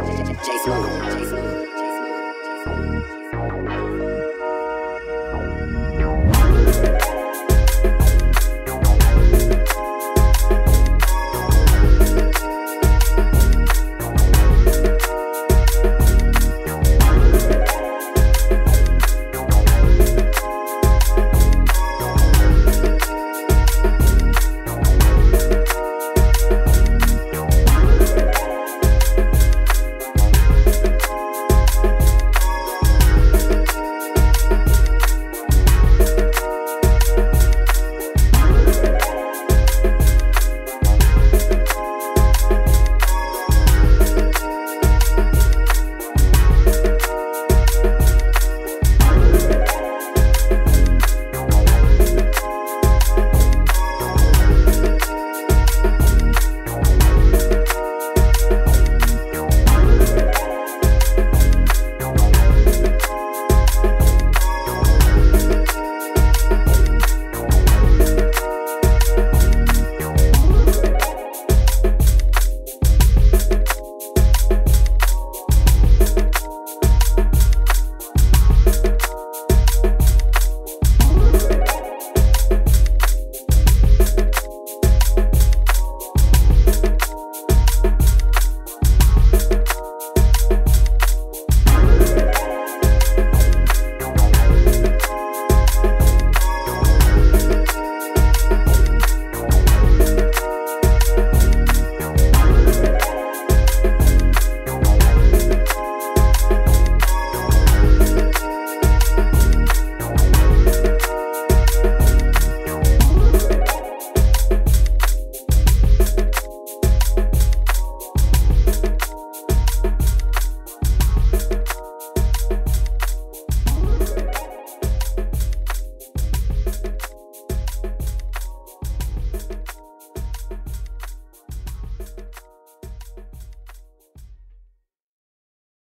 J Smooth.